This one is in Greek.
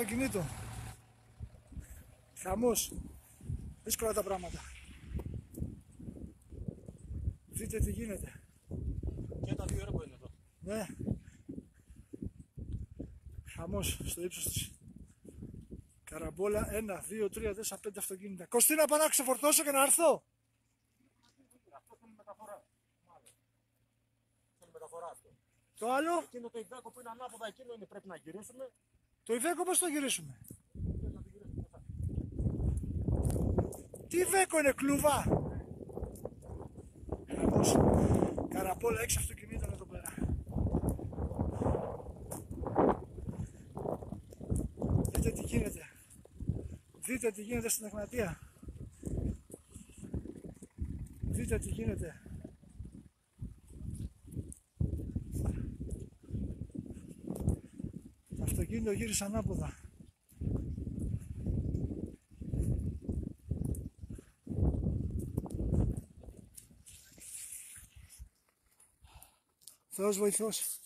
Αυτοκινήτων. Χαμός. Δύσκολα τα πράγματα. Δείτε τι γίνεται. Και τα δύο έργο είναι εδώ. Ναι. Χαμός στο ύψος της. Καραμπόλα 1, 2, 3, 4, 5 αυτοκίνητα. Κωστίνα πάω να ξεφορτώσω και να έρθω. Αυτό θέλει μεταφορά. Μάλλον. Θέλει μεταφορά αυτό. Το άλλο, Εκείνο το Ιβέκο που είναι ανάποδα, εκείνο είναι πρέπει να γυρίσουμε. Το Ιβέκο πώς το γυρίσουμε. Θέλει να το γυρίσουμε; Μετά. Τι Ιβέκο είναι κλουβά; Χαμός. Καραμπόλα 6 αυτοκινήτων εδώ πέρα. Δείτε τι γίνεται. Δείτε τι γίνεται στην Εγνατία. Δείτε τι γίνεται. Το αυτοκίνητο γύρισε ανάποδα. Θεός βοηθός.